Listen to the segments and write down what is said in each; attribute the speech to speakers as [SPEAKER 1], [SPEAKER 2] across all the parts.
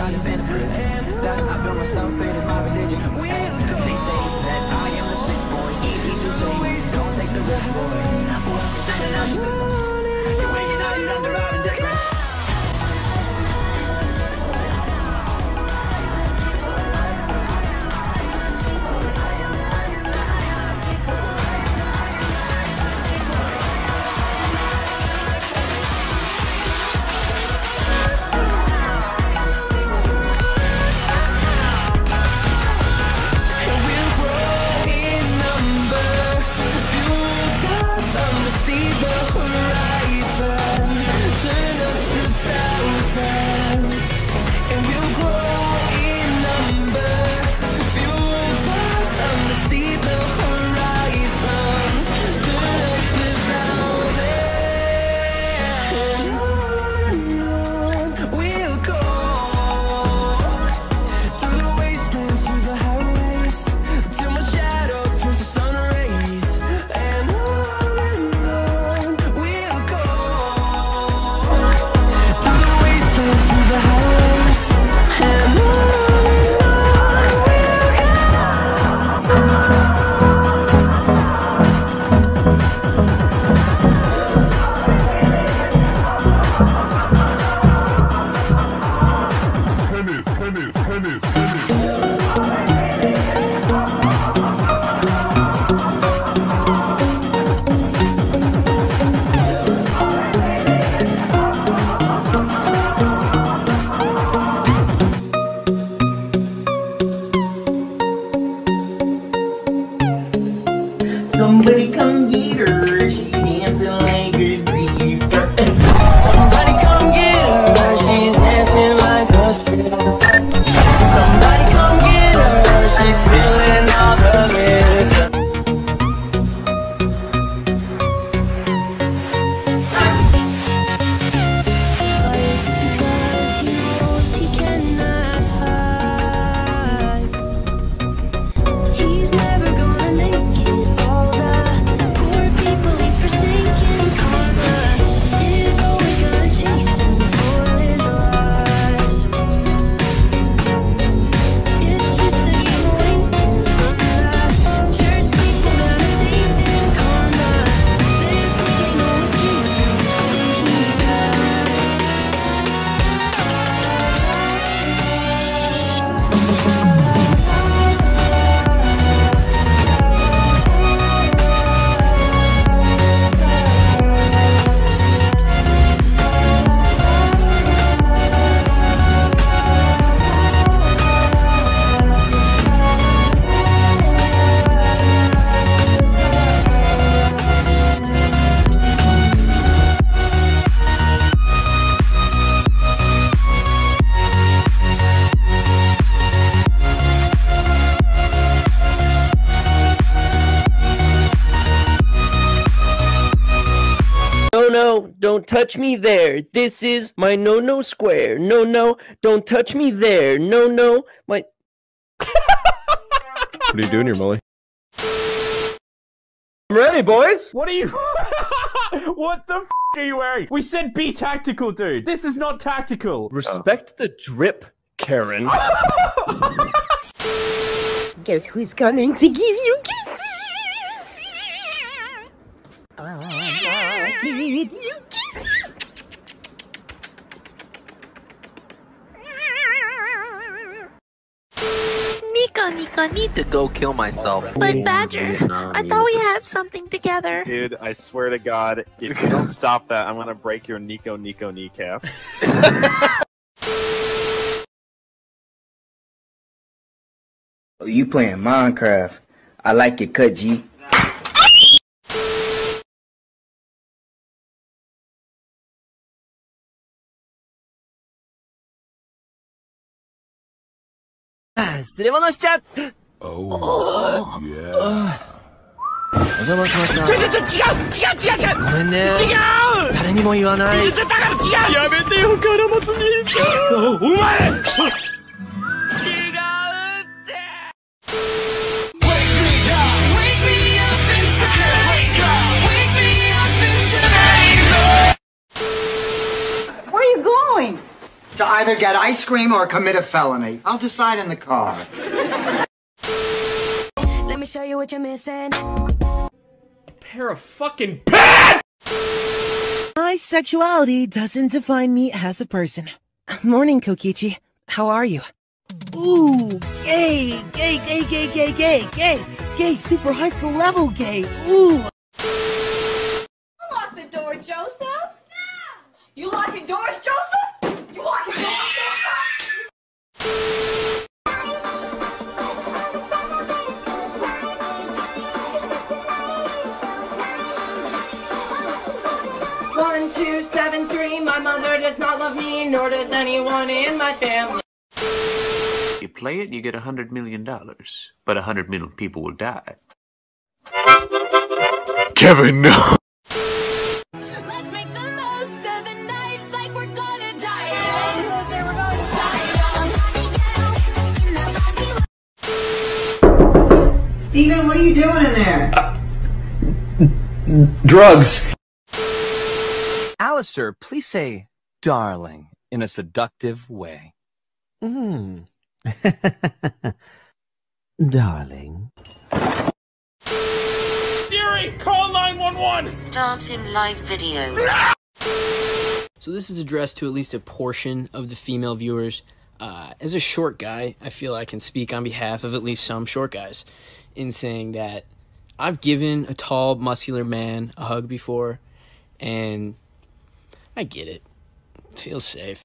[SPEAKER 1] no mistake, I live in prison That I built myself, it is my religion. They say that I am the sick boy. Easy to say, don't take the risk, boy. Welcome to the narcissism
[SPEAKER 2] don't touch me there. This is my no no square. No, no, don't touch me there. No, no, my.
[SPEAKER 3] What are you doing here, Molly?
[SPEAKER 2] I'm ready, boys.
[SPEAKER 4] What are you? what the f are you wearing? We said be tactical, dude. This is not tactical.
[SPEAKER 2] Respect the drip, Karen.
[SPEAKER 5] Guess who's coming to give you kisses? I give you kisses.
[SPEAKER 6] Nico, Nico, need to go kill myself. But Badger, I thought we had something together.
[SPEAKER 7] Dude, I swear to God, if you don't stop that, I'm gonna break your Nico Nico kneecaps.
[SPEAKER 8] Oh, you playing Minecraft? I like it, cut G.
[SPEAKER 2] Ah, 捨て物しちゃっ
[SPEAKER 3] お邪魔しました。
[SPEAKER 4] ちょちょちょ違う違う違う。違う
[SPEAKER 2] ごめんね。
[SPEAKER 4] 違う。
[SPEAKER 2] 誰にも言わない。
[SPEAKER 4] だから違う。やめてよカラマツ兄さん。お前
[SPEAKER 9] either get ice cream or commit a felony. I'll decide in the car.
[SPEAKER 10] Let me show you what you're missing.
[SPEAKER 4] A pair of fucking pants!
[SPEAKER 5] My sexuality doesn't define me as a person. Morning, Kokichi. How are you? Ooh, gay, gay, gay, gay, gay, gay, gay, gay, super high school level gay. Ooh.
[SPEAKER 11] Lock the door, Joseph. You locking doors, Joseph?
[SPEAKER 12] play it, you get a $100 million. But a 100 million people will die. Kevin, no!
[SPEAKER 9] Steven, what are you doing in there?
[SPEAKER 13] Uh, drugs. Alistair, please say darling in a seductive way.
[SPEAKER 5] Mmm. Darling.
[SPEAKER 4] Siri, call 911!
[SPEAKER 14] Starting live video.
[SPEAKER 15] So this is addressed to at least a portion of the female viewers. Uh, as a short guy, I feel I can speak on behalf of at least some short guys in saying that I've given a tall, muscular man a hug before, and I get it. Feels safe.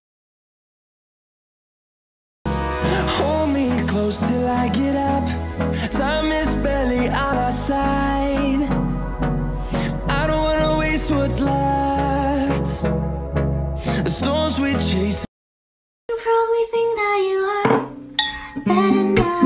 [SPEAKER 8] Close till I get up. Time is barely on our side. I don't wanna waste what's left. The storms we chase.
[SPEAKER 10] You probably think that you are better